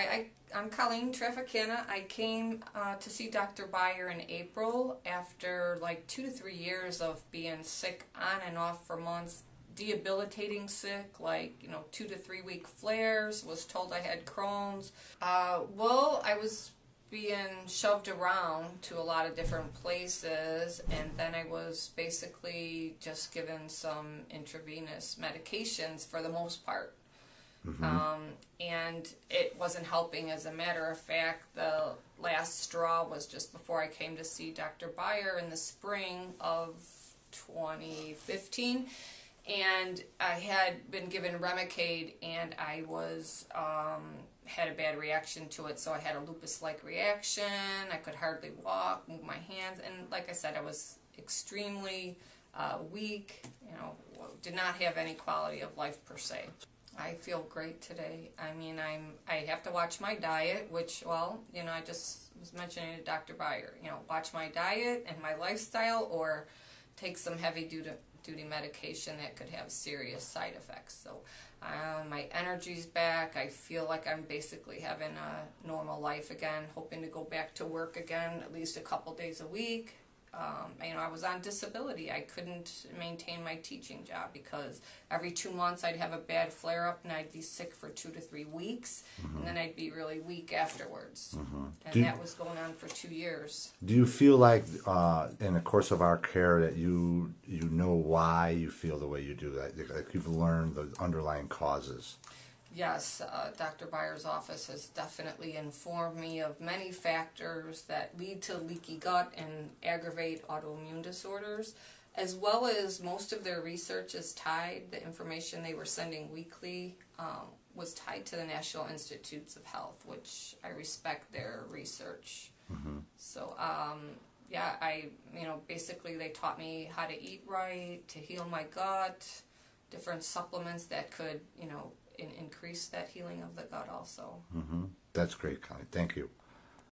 Hi, I, I'm Colleen Traficana. I came uh, to see Dr. Beyer in April after like two to three years of being sick on and off for months, debilitating sick, like, you know, two to three week flares, was told I had Crohn's. Uh, well, I was being shoved around to a lot of different places, and then I was basically just given some intravenous medications for the most part. Mm-hmm. Um, and it wasn't helping. As a matter of fact, the last straw was just before I came to see Dr. Beyer in the spring of 2015. And I had been given Remicade, and I was um, had a bad reaction to it. So I had a lupus-like reaction. I could hardly walk, move my hands, and like I said, I was extremely uh, weak. You know, did not have any quality of life per se. I feel great today. I mean, I'm I have to watch my diet, which well, you know, I just was mentioning to Dr. Beyer, you know, watch my diet and my lifestyle, or take some heavy duty duty medication that could have serious side effects. So uh, my energy's back. I feel like I'm basically having a normal life again. Hoping to go back to work again at least a couple days a week. Um, you know, I was on disability. I couldn't maintain my teaching job because every two months I'd have a bad flare up and I'd be sick for two to three weeks, and then I'd be really weak afterwards. And Do you- that was going on for two years. Do you feel like, uh, in the course of our care, that you you know why you feel the way you do? That like you've learned the underlying causes. Yes, uh, Dr. Beyer's office has definitely informed me of many factors that lead to leaky gut and aggravate autoimmune disorders, as well as most of their research is tied, the information they were sending weekly um, was tied to the National Institutes of Health, which I respect their research. So, um, yeah, I, you know, basically they taught me how to eat right, to heal my gut, different supplements that could, you know, in, increase that healing of the gut also. hmm That's great, Connie. Thank you.